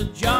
the job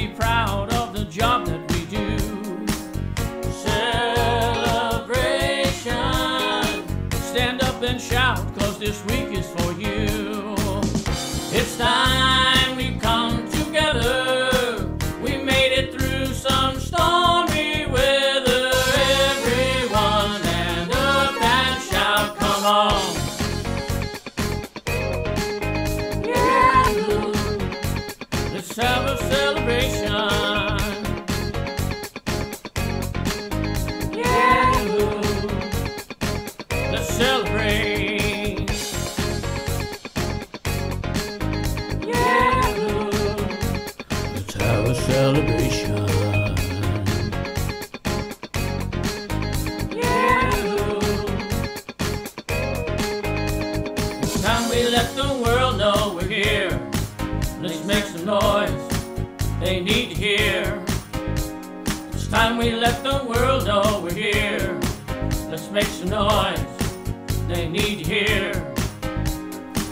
be proud of the job that we do. Celebration. Stand up and shout, cause this week is for you. It's time we come together. We made it through some stormy weather. Everyone stand up and shout, come on. Yeah. Let's have Let's make some noise. They need to hear. It's time we let the world know we're here. Let's make some noise. They need to hear.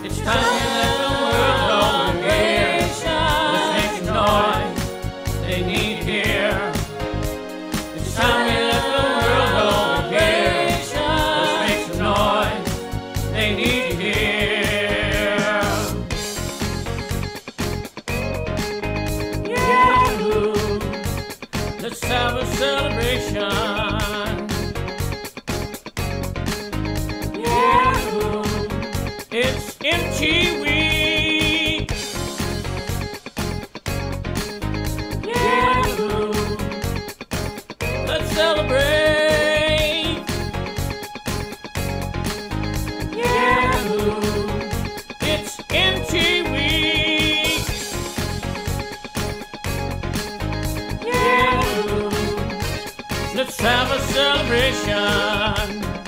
It's time we let celebration.